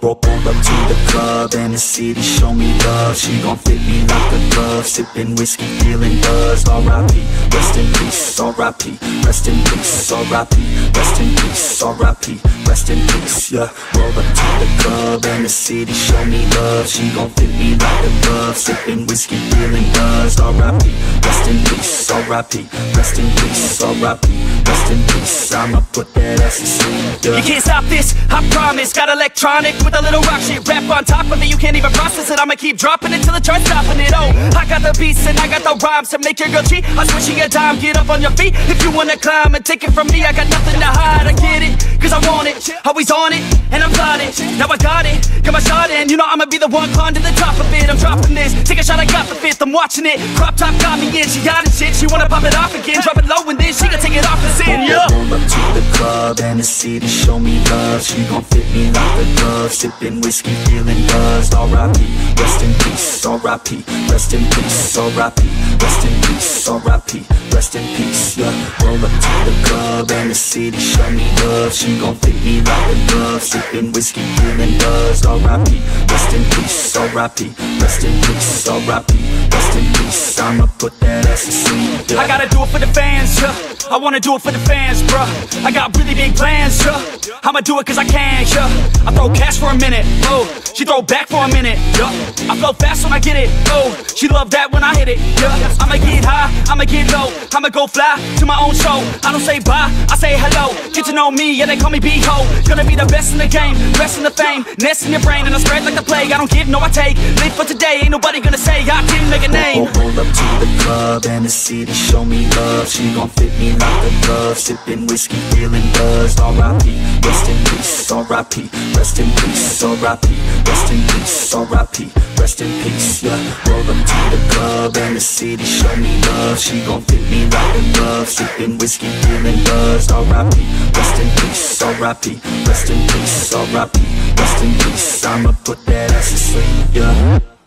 Roll, up to the club and the city show me love She gon' fit me like a glove Sipping whiskey, feeling buzzed R.I.P. Rest in peace, R.I.P. Rest in peace, R.I.P. Rest in peace, R.I.P. Rest in peace, yeah Roll up to the club and the city show me love She gon' fit me like a glove Sipping whiskey, feeling buzzed R.I.P. Rest in peace, R.I.P. Rest in peace, R.I.P. Rest in peace, I'ma put that ass to sleep, You can't stop this, I promise. Got electronic with a little rock shit Rap on top of it, you can't even process it. I'ma keep dropping it till the charts stopping it. Oh, I got the beats and I got the rhymes To make your girl cheat, I'm switching your dime. Get up on your feet. If you wanna climb And take it from me, I got nothing to hide. I get it, cause I want it. Always on it, and I'm plotting Now I got it, got my shot You know I'ma be the one climbing to the top of it. I'm dropping this, take a shot, I got the fifth. I'm watching it, crop top got me in. She got it shit, she wanna pop it off again. Drop it low and then she can take it off and sin, yeah. Roll up to the club and the city show me love. She gon' fit me like a glove. Sipping whiskey, feeling buzzed. R.I.P. R.I.P. Rest in peace, R.I.P. Rest in peace, R.I.P. Rest in peace, yeah Roll up to the club and the city show me love She gon' fit me like a glove Sippin' whiskey, feeling buzzed R.I.P. Rest in peace, R.I.P. Rest in peace, R.I.P. I'ma put that ass to sleep, I gotta do it for the fans, yeah. I wanna do it for the fans, bruh. I got really big plans, yeah. I'ma do it cause I can, yeah. I throw cash for a minute, oh. She throw back for a minute, yeah. I flow fast when I get it, oh. She love that when I hit it, yeah. I'ma get high, I'ma. Go fly to my own show. I don't say bye, I say hello. Get to know me, yeah, they call me B-Ho. Gonna be the best in the game, best in the fame. Nest in your brain and I spread like the plague. I don't give, no I take. Live for today, ain't nobody gonna say I didn't make a name. Roll, roll up to the club and the city show me love She gon' fit me like a glove Sipping whiskey, feeling buzzed R.I.P. Rest in peace, R.I.P. Rest in peace, R.I.P. Rest in peace, R.I.P. Rest in peace, yeah Roll up to the club and the city show me love She gon' fit me like a glove Sipping whiskey, feeling buzzed R.I.P. Rest in peace, R.I.P. Rest in peace, R.I.P. Rest in peace, I'ma put that ass to sleep, yeah